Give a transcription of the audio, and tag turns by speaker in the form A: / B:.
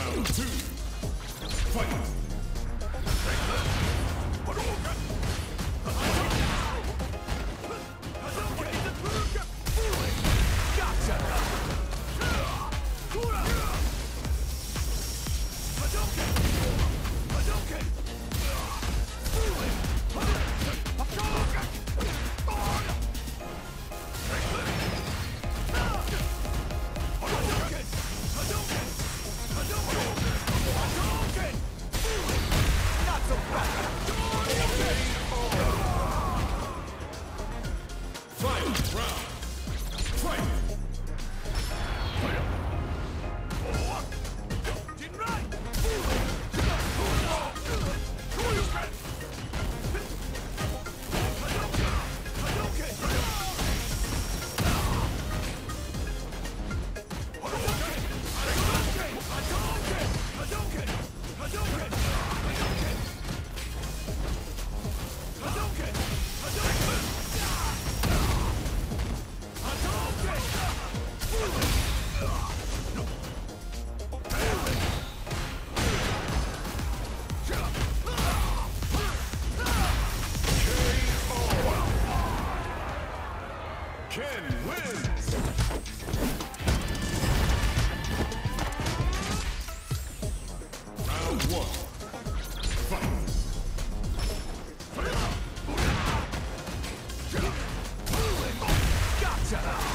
A: Round two. Fight. Ken wins. Round one. Fight. Round